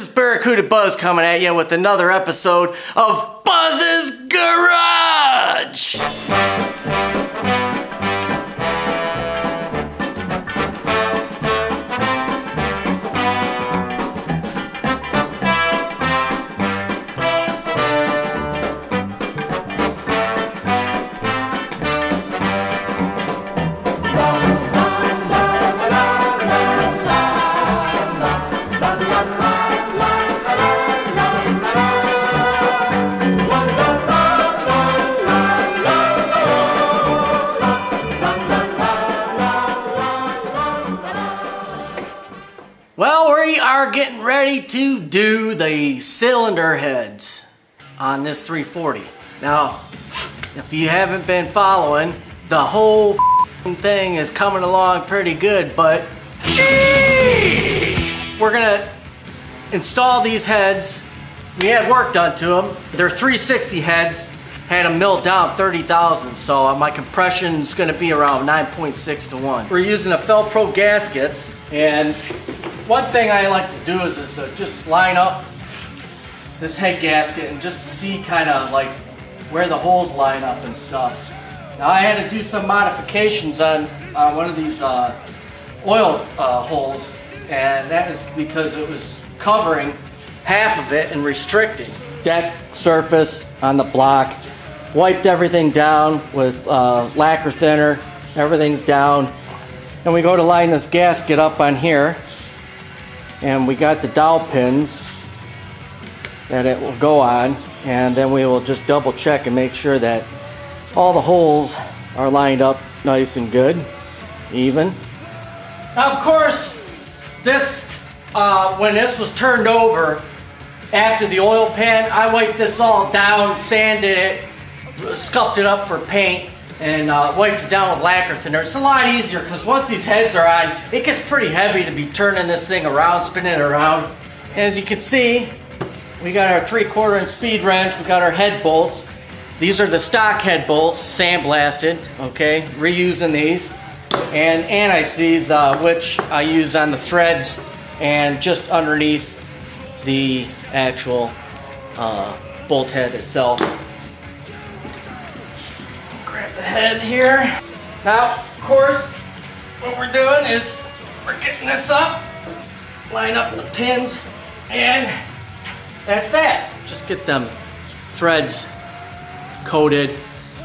Barracuda Buzz coming at you with another episode of Buzz's Garage. Well, we are getting ready to do the cylinder heads on this 340. Now, if you haven't been following, the whole thing is coming along pretty good, but we're gonna install these heads. We had work done to them. They're 360 heads, had them milled down 30,000, so my compression is gonna be around 9.6 to 1. We're using the Fel-Pro gaskets, and one thing I like to do is, is to just line up this head gasket and just see kind of like where the holes line up and stuff. Now I had to do some modifications on, on one of these uh, oil uh, holes and that is because it was covering half of it and restricting. Deck surface on the block, wiped everything down with uh, lacquer thinner, everything's down. And we go to line this gasket up on here and we got the dowel pins that it will go on and then we will just double check and make sure that all the holes are lined up nice and good even. Now of course this uh, when this was turned over after the oil pan I wiped this all down sanded it scuffed it up for paint and uh, wiped it down with lacquer thinner. It's a lot easier because once these heads are on, it gets pretty heavy to be turning this thing around, spinning it around. As you can see, we got our three quarter inch speed wrench, we got our head bolts. These are the stock head bolts, sandblasted, okay, reusing these. And anti-seize, uh, which I use on the threads and just underneath the actual uh, bolt head itself head here. Now, of course, what we're doing is we're getting this up, line up the pins, and that's that. Just get them threads coated,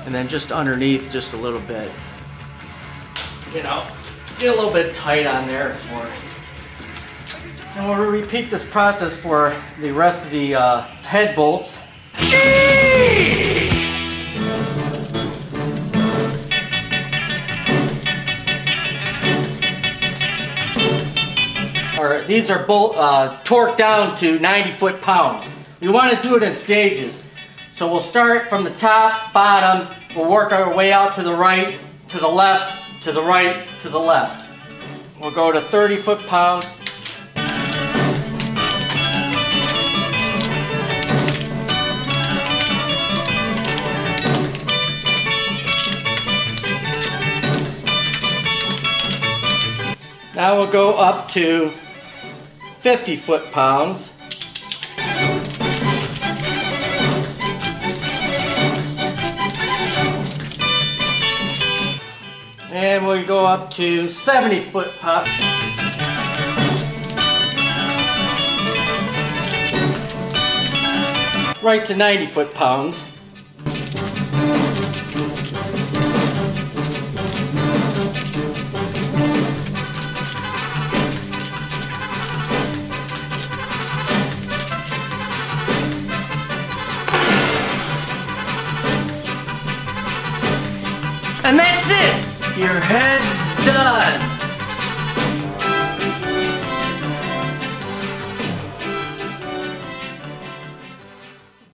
and then just underneath just a little bit. You know, get a little bit tight on there for and we'll repeat this process for the rest of the uh, head bolts. Or these are bolt uh, torqued down to 90 foot pounds. We want to do it in stages. So we'll start from the top, bottom, we'll work our way out to the right, to the left, to the right, to the left. We'll go to 30 foot pounds. Now we'll go up to 50 foot pounds. And we go up to 70 foot pounds. Right to 90 foot that's it! Your head's done!